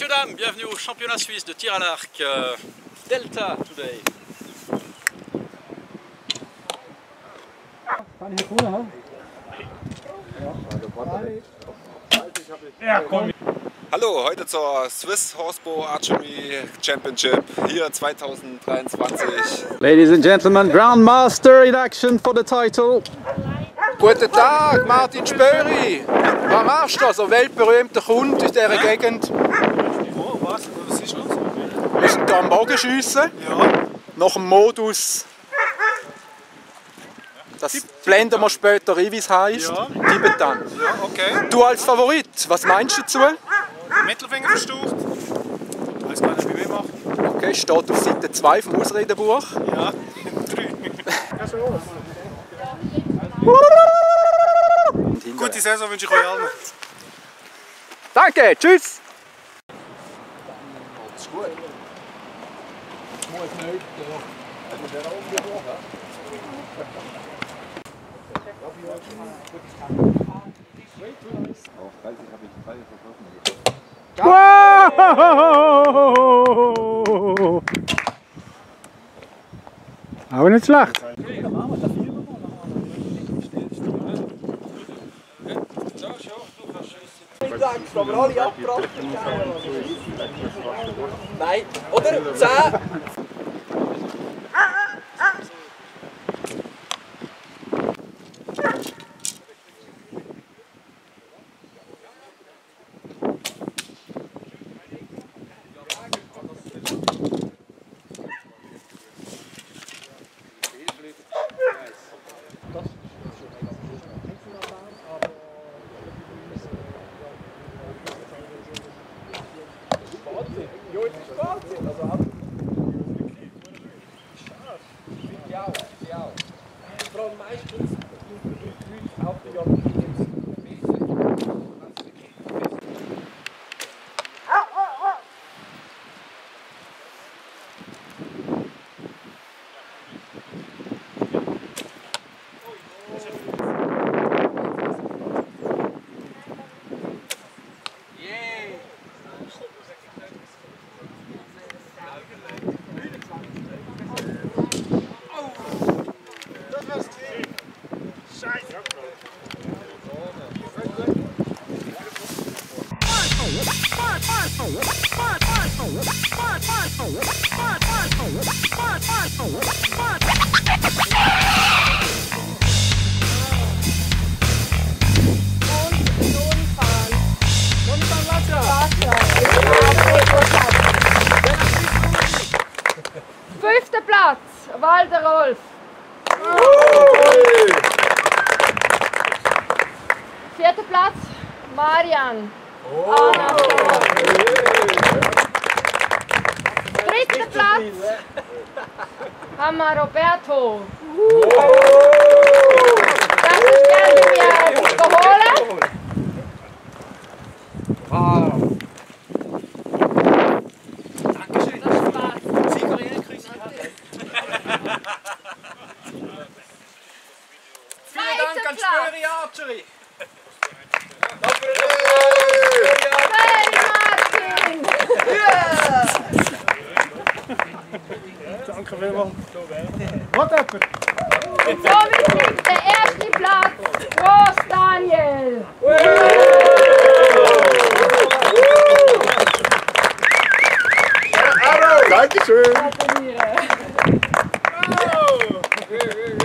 mesdames, bienvenue au championnat suisse de tir à l'arc. euh, Delta today. Hallo, heute zur Swiss Horsebow Archery Championship hier 2023. Ladies and gentlemen, Grandmaster in action for the title. Guten Tag, Martin Spöri. Was machst du? So weltberühmter Kunde in dieser Gegend. Oh, was? Was ist los? Wir sind hier am Bogen schiessen. Ja. Nach dem Modus. Das blenden wir später ein, wie es heisst. Ja. Tibetan. Ja, okay. Du als Favorit, was meinst du dazu? Mittelfinger verstaucht. Ich weiß gar wie wir machen. Okay, steht auf Seite 2 vom Ausredenbuch. Ja, 3. Gute Saison wünsche ich euch allen. Danke, tschüss! Aber nicht schlecht. Nein, oder? 10. Oh, what the fuck? Oh, what the fuck? Oh, what the fuck? Oh, what the fuck? Oh, what the fuck? Walter Rolf. Vierter Platz, Marian. Anna. Dritter Platz haben wir Roberto. Das ist gerne mir geholt. Wat hebben Dank voor de Dankjewel. Wat. Zo is de eerste plaats voor Daniel. Dankjewel. Dankjewel.